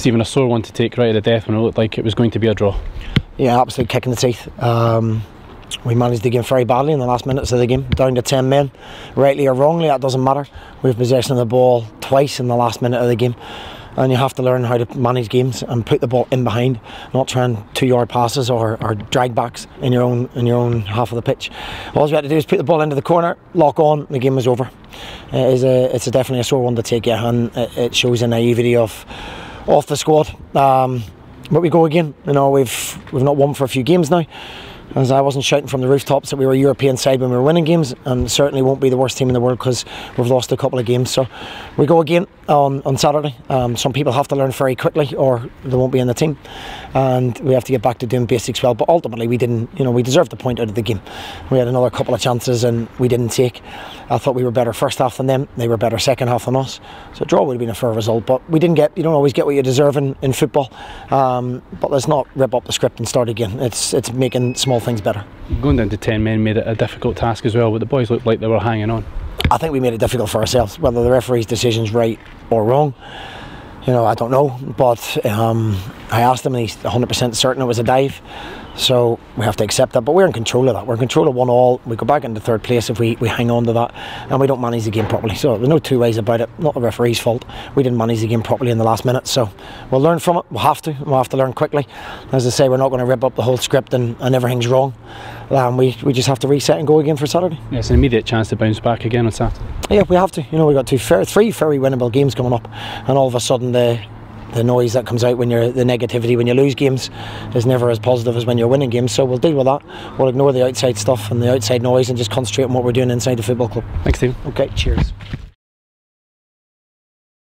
Stephen, a sore one to take right at the death when it looked like it was going to be a draw. Yeah, absolute kick in the teeth. Um, we managed the game very badly in the last minutes of the game, down to 10 men. Rightly or wrongly, that doesn't matter. We've possession of the ball twice in the last minute of the game. And you have to learn how to manage games and put the ball in behind, not trying two yard passes or, or drag backs in your own in your own half of the pitch. All we had to do is put the ball into the corner, lock on, the game was over. It is a, it's a definitely a sore one to take, yeah, and it, it shows the naivety of off the squad. Um, but we go again. You know, we've we've not won for a few games now. As I wasn't shouting from the rooftops that we were European side when we were winning games, and certainly won't be the worst team in the world because we've lost a couple of games. So we go again on, on Saturday. Um, some people have to learn very quickly, or they won't be in the team, and we have to get back to doing basics well. But ultimately, we didn't. You know, we deserved the point out of the game. We had another couple of chances, and we didn't take. I thought we were better first half than them. They were better second half than us. So draw would have been a fair result, but we didn't get. You don't always get what you deserve in, in football. Um, but let's not rip up the script and start again. It's it's making small things better. Going down to 10 men made it a difficult task as well, but the boys looked like they were hanging on. I think we made it difficult for ourselves. Whether the referee's decision's right or wrong, you know, I don't know. But um, I asked him, and he's 100% certain it was a dive. So we have to accept that. But we're in control of that. We're in control of one all. We go back into third place if we, we hang on to that. And we don't manage the game properly. So there's no two ways about it. Not the referee's fault. We didn't manage the game properly in the last minute. So we'll learn from it. We'll have to. We'll have to learn quickly. As I say, we're not going to rip up the whole script and, and everything's wrong. Um, we, we just have to reset and go again for Saturday. Yeah, it's an immediate chance to bounce back again on Saturday. Yeah, we have to. You know, we've got two, fair, three very winnable games coming up. And all of a sudden, the the noise that comes out when you're the negativity when you lose games is never as positive as when you're winning games. So we'll deal with that. We'll ignore the outside stuff and the outside noise and just concentrate on what we're doing inside the football club. Thanks, Steve. Okay, cheers.